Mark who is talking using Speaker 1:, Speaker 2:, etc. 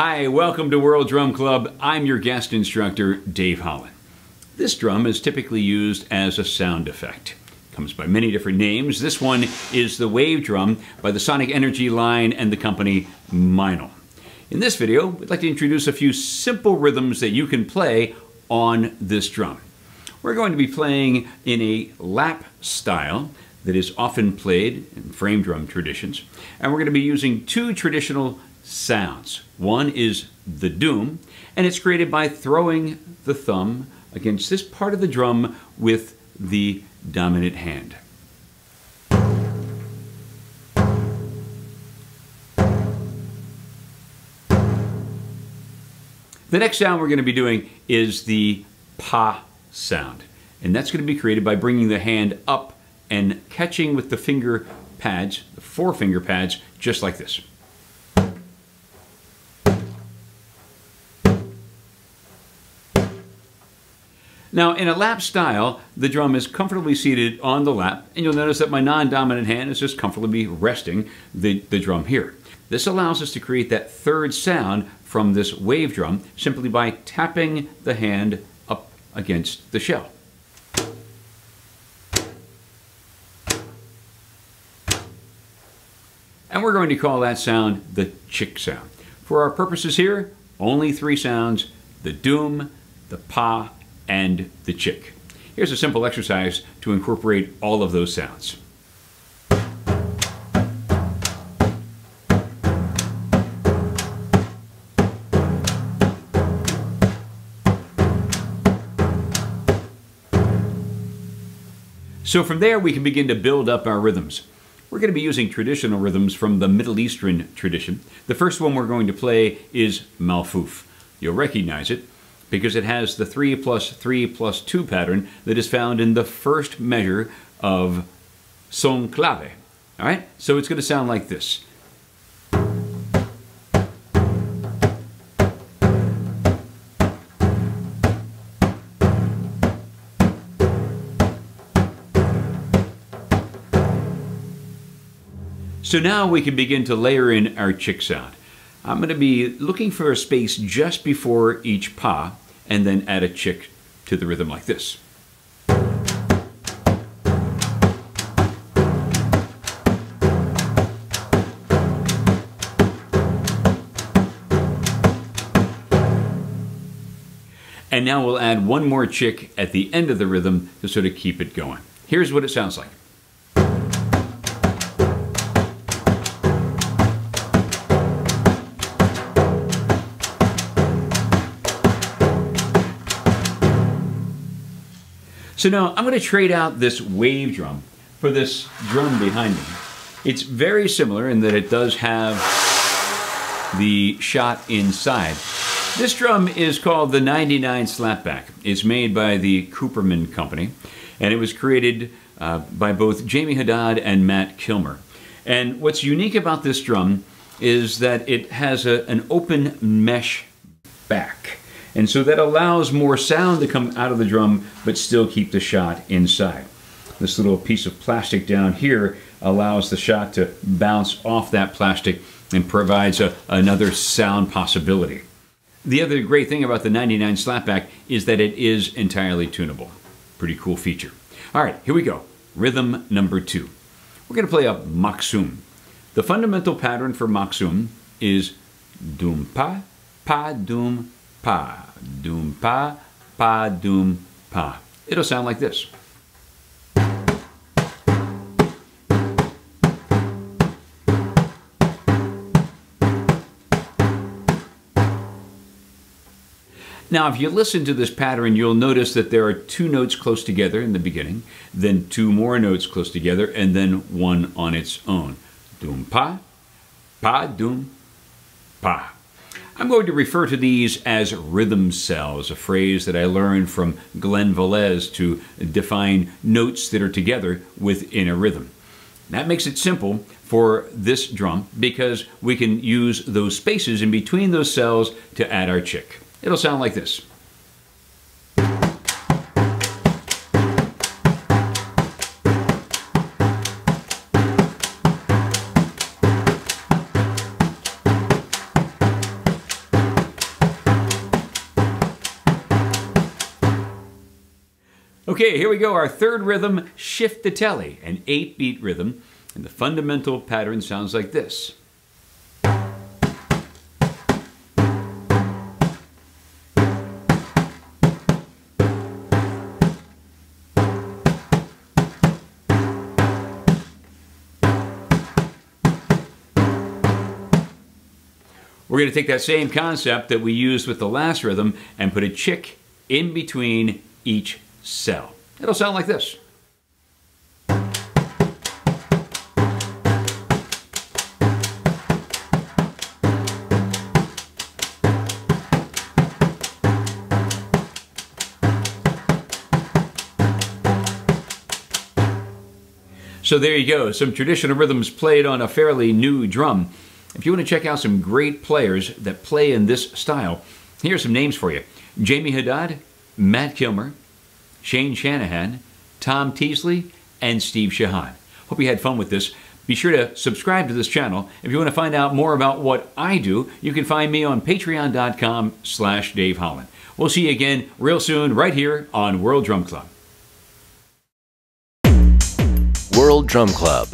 Speaker 1: Hi, welcome to World Drum Club. I'm your guest instructor, Dave Holland. This drum is typically used as a sound effect. Comes by many different names. This one is the Wave Drum by the Sonic Energy line and the company Meinl. In this video, we'd like to introduce a few simple rhythms that you can play on this drum. We're going to be playing in a lap style that is often played in frame drum traditions, and we're going to be using two traditional sounds. One is the doom, and it's created by throwing the thumb against this part of the drum with the dominant hand. The next sound we're going to be doing is the pa sound. And that's going to be created by bringing the hand up and catching with the finger pads, the four finger pads, just like this. Now, in a lap style, the drum is comfortably seated on the lap, and you'll notice that my non-dominant hand is just comfortably resting the, the drum here. This allows us to create that third sound from this wave drum simply by tapping the hand up against the shell. And we're going to call that sound the chick sound. For our purposes here, only three sounds, the doom, the pa, and the chick. Here's a simple exercise to incorporate all of those sounds. So from there we can begin to build up our rhythms. We're going to be using traditional rhythms from the Middle Eastern tradition. The first one we're going to play is Malfuf. You'll recognize it because it has the 3 plus 3 plus 2 pattern that is found in the first measure of son clave. All right, so it's going to sound like this. So now we can begin to layer in our chick sound. I'm going to be looking for a space just before each pa and then add a chick to the rhythm like this. And now we'll add one more chick at the end of the rhythm to sort of keep it going. Here's what it sounds like. So now I'm going to trade out this wave drum for this drum behind me. It's very similar in that it does have the shot inside. This drum is called the 99 Slapback. It's made by the Cooperman Company, and it was created uh, by both Jamie Haddad and Matt Kilmer. And what's unique about this drum is that it has a, an open mesh. And so that allows more sound to come out of the drum, but still keep the shot inside. This little piece of plastic down here allows the shot to bounce off that plastic and provides a, another sound possibility. The other great thing about the 99 Slapback is that it is entirely tunable. Pretty cool feature. All right, here we go. Rhythm number two. We're going to play a Maqsoum. The fundamental pattern for Maqsoum is dum pa, pa dum pa, doom pa, pa doom pa. It'll sound like this. Now, if you listen to this pattern, you'll notice that there are two notes close together in the beginning, then two more notes close together, and then one on its own. Doom pa, pa doom pa. I'm going to refer to these as rhythm cells, a phrase that I learned from Glen Velez to define notes that are together within a rhythm. That makes it simple for this drum because we can use those spaces in between those cells to add our chick. It'll sound like this. Okay, here we go. Our third rhythm, Chiftetelli, an 8-beat rhythm. And the fundamental pattern sounds like this. We're going to take that same concept that we used with the last rhythm and put a chick in between each cell. It'll sound like this. So there you go, some traditional rhythms played on a fairly new drum. If you want to check out some great players that play in this style, here are some names for you. Jamie Haddad, Matt Kilmer, Shane Shanahan, Tom Teasley, and Steve Shehan. Hope you had fun with this. Be sure to subscribe to this channel. If you want to find out more about what I do, you can find me on patreon.com slash Dave Holland. We'll see you again real soon right here on World Drum Club.
Speaker 2: World Drum Club